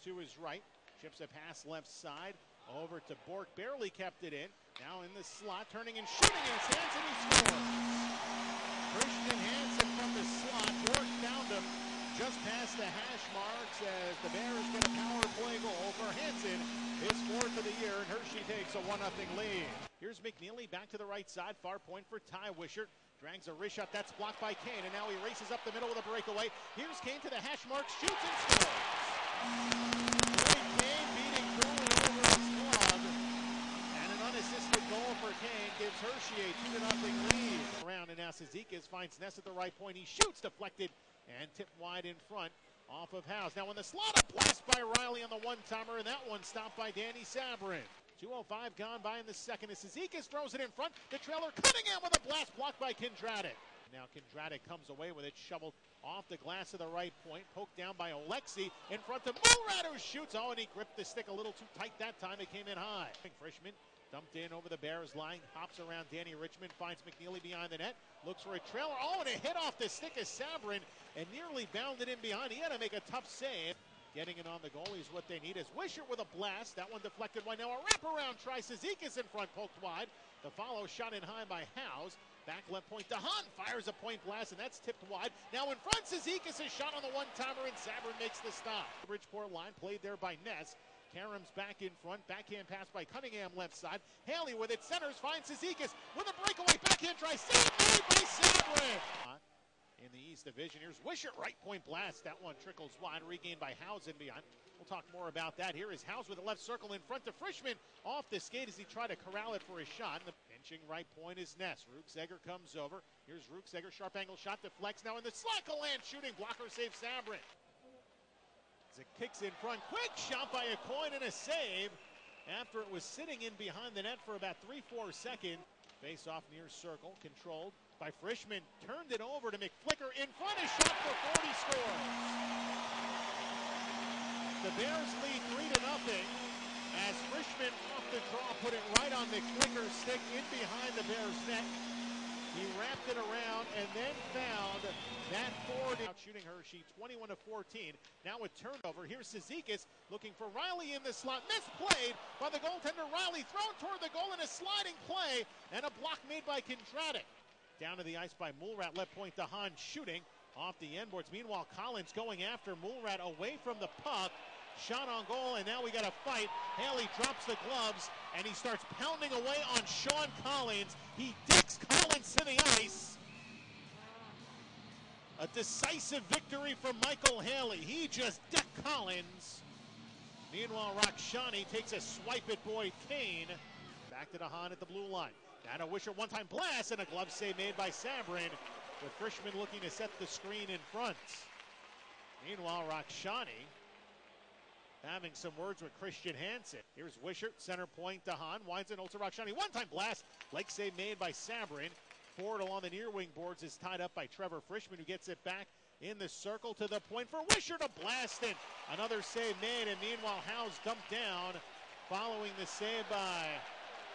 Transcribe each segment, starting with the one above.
to his right, chips a pass left side over to Bourque, barely kept it in. Now in the slot, turning and shooting in his hands, and he scores. Christian Hansen from the slot. Bourque found him just past the hash marks as the Bears get a power play goal for Hansen. His fourth of the year, and Hershey takes a 1 0 lead. Here's McNeely back to the right side, far point for Ty Wishart. Drags a wrist shot, that's blocked by Kane, and now he races up the middle with a breakaway. Here's Kane to the hash marks, shoots and scores. Boyd Kane beating Cooley over his glove. And an unassisted goal for Kane gives Hershey a 2 0 lead. Around Cizikas finds Ness at the right point. He shoots, deflected, and tipped wide in front off of House. Now in the slot, a blast by Riley on the one-timer, and that one stopped by Danny Sabourin. 2.05 gone by in the second as Cizikas throws it in front. The trailer Cunningham with a blast blocked by Kundratek. Now Kundratek comes away with it, shoveled off the glass of the right point, poked down by Alexi in front of Mulrat who shoots. Oh, and he gripped the stick a little too tight that time. It came in high. Frischmon dumped in over the Bears line, hops around Danny Richmond, finds McNeely behind the net, looks for a trailer. Oh, and a hit off the stick of Sabourin and nearly bounded in behind. He had to make a tough save. Getting it on the goalie is what they need. Is Wishart with a blast. That one deflected wide. Now a wraparound try. Cizikas in front, poked wide. The follow shot in high by Howes. Back left point. DeHaan fires a point blast, and that's tipped wide. Now in front, Cizikas is shot on the one-timer, and Sabourin makes the stop. Bridgeport line played there by Ness. Karams back in front. Backhand pass by Cunningham left side. Haley with it. Centers finds Cizikas with a breakaway. Backhand try. Save by Sabourin in the East Division. Here's Wishart, right point blast. That one trickles wide, regained by House and beyond. We'll talk more about that. Here is House with a left circle in front to Frischmon. Off the skate as he tried to corral it for his shot. The pinching right point is Ness. Rukseger comes over. Here's Rukseger, sharp angle shot deflects. Now in the slot, land shooting. Blocker saves Sabourin. As it kicks in front. Quick shot by Aucoin and a save after it was sitting in behind the net for about three, four seconds. Face off near circle, controlled by Frischmon. Turned it over to Micflikier. In front, a shot for 40 scores. The Bears lead 3 to nothing as Frischmon off the draw put it right on Micflikier's stick in behind the Bears net. He wrapped it around and then found that forward out shooting Hershey 21 to 14. Now with turnover, here's Cizikas looking for Riley in the slot. Misplayed by the goaltender Riley. Thrown toward the goal in a sliding play and a block made by Kundratek. Down to the ice by Mulrat. Left point DeHaan shooting off the end boards. Meanwhile, Collins going after Mulrat away from the puck. Shot on goal, and now we got a fight. Haley drops the gloves, and he starts pounding away on Sean Collins. He dicks Collins to the ice. A decisive victory for Michael Haley. He just decked Collins. Meanwhile, Rakhshani takes a swipe at Boyd Kane. Back to DeHaan at the blue line. Now a Wishart one-time blast and a glove save made by Sabourin. With Frischmon looking to set the screen in front. Meanwhile, Rakhshani having some words with Christian Hansen. Here's Wishart, center point, DeHaan, winds it to Rakhshani. One-time blast, leg save made by Sabourin. Forward along the near wing boards is tied up by Trevor Frischmon, who gets it back in the circle to the point for Wishart to blast it. Another save made, and meanwhile, Howes dumped down following the save by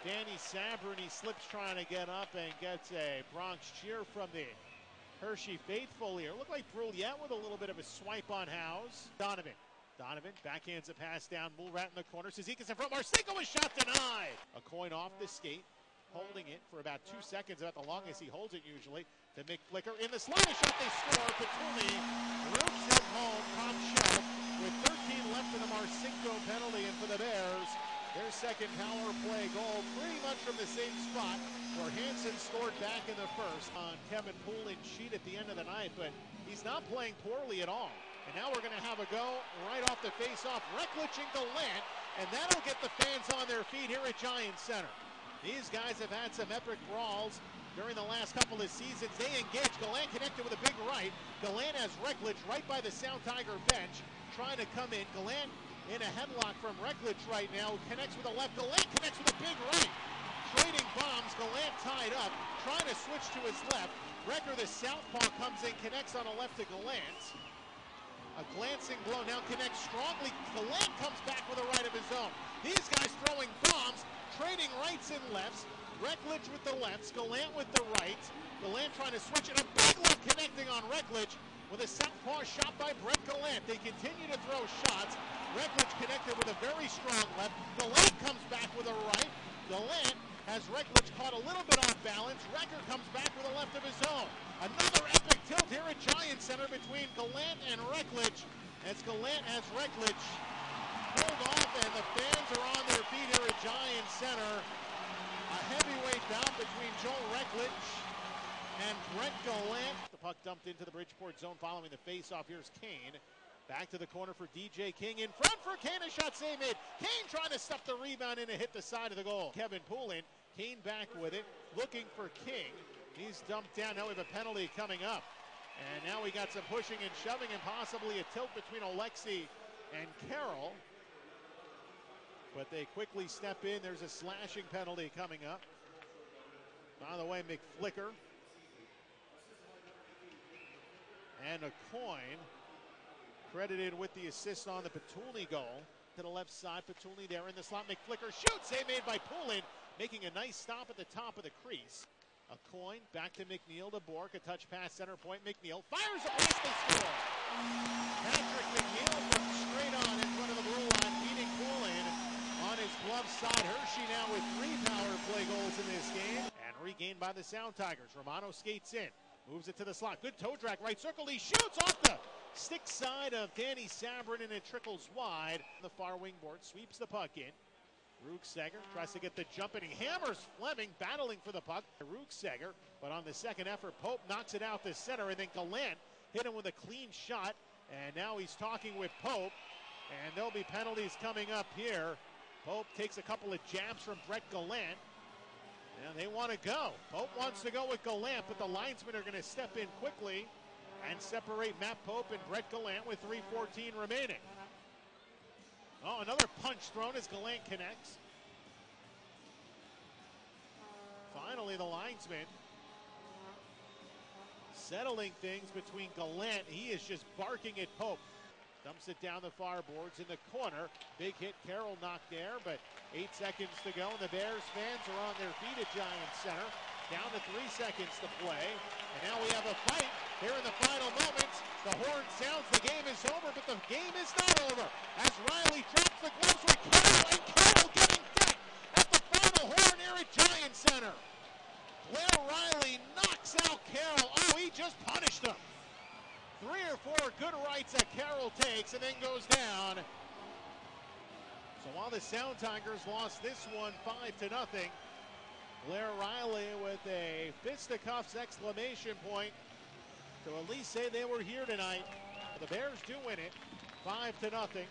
Danny Sabourin. He slips trying to get up and gets a Bronx cheer from the Hershey faithful here. Looked like Brouillette with a little bit of a swipe on House. Donovan Donovan backhands a pass down. Mulrat in the corner. Cizikas in front. Marcinko was shot denied. Aucoin off the skate. Holding it for about two seconds, about the longest he holds it usually. To flicker in the sliding shot, they score. Patumi roots it home. Top shelf with 13 left in the Marcinko penalty, and for the Bears, their second power play goal, pretty much from the same spot where Hansen scored back in the first on Kevin Poulin sheet at the end of the night, but he's not playing poorly at all. And now we're going to have a go right off the face-off. And Gallant, and that'll get the fans on their feet here at Giants Center. These guys have had some epic brawls during the last couple of seasons. They engage. Gallant connected with a big right. Gallant has Rechlicz right by the Sound Tiger bench, trying to come in. Gallant in a headlock from Rechlicz right now. Connects with a left. Gallant connects with a big right. Trading bombs. Gallant tied up, trying to switch to his left. Recker, the southpaw, comes in, connects on a left to Gallant. A glancing blow now connects strongly. Gallant comes back with a right of his own. These guys throwing bombs, trading rights and lefts. Rechlicz with the lefts, Gallant with the rights. Gallant trying to switch it. A big left connecting on Rechlicz with a southpaw shot by Brett Gallant. They continue to throw shots. Rechlicz connected with a very strong left. Gallant comes back with a right. Gallant has Rechlicz caught a little bit off balance. Recker comes back with a left of his own. Another epic tilt here at Giant Center between Gallant and Rechlicz. As Gallant has Rechlicz pulled off and the fans are on their feet here at Giant Center. A heavyweight bout between Joel Rechlicz and Brett Gallant. The puck dumped into the Bridgeport zone following the face-off. Here's Kane. Back to the corner for DJ King. In front for Kane. A shot save made. Kane trying to stuff the rebound in and hit the side of the goal. Kevin Poulin. Kane back with it. Looking for King. He's dumped down. Now we have a penalty coming up. And now we got some pushing and shoving and possibly a tilt between Alexi and Carroll. But they quickly step in. There's a slashing penalty coming up. By the way, Micflikier and a coin credited with the assist on the Potulny goal. To the left side, Potulny there in the slot. Micflikier shoots. Save made by Poulin, making a nice stop at the top of the crease. A coin back to McNeil to Bourque. A touch pass center point. McNeil fires a pass. They score. Patrick McNeil from straight on in front of the blue line, beating Poulin on his glove side. Hershey now with three power play goals in this game. And regained by the Sound Tigers. Romano skates in. Moves it to the slot. Good toe drag. Right circle. He shoots off the stick side of Danny Sabourin and it trickles wide. The far wing board sweeps the puck in. Ruksager tries to get the jump and he hammers Fleming battling for the puck. Ruksager, but on the second effort, Pope knocks it out the center and then Gallant hit him with a clean shot. And now he's talking with Pope. And there'll be penalties coming up here. Pope takes a couple of jabs from Brett Gallant. And they want to go. Pope wants to go with Gallant, but the linesmen are going to step in quickly and separate Matt Pope and Brett Gallant with 3.14 remaining. Oh, another punch thrown as Gallant connects. Finally, the linesman settling things between Gallant. He is just barking at Pope. Dumps it down the far boards in the corner. Big hit, Carroll knocked there, but eight seconds to go, and the Bears fans are on their feet at Giant Center. Down to three seconds to play, and now we have a fight here in the final moments. The horn sounds, the game is over, but the game is not over. As Riley drops the gloves with Carroll, and Carroll getting decked at the final horn here at Giant Center. Blair Riley knocks out Carroll. Oh, he just punished him. Three or four good rights that Carroll takes and then goes down. So while the Sound Tigers lost this one five to nothing, Blair Riley with a fisticuffs exclamation point to at least say they were here tonight. The Bears do win it five to nothing.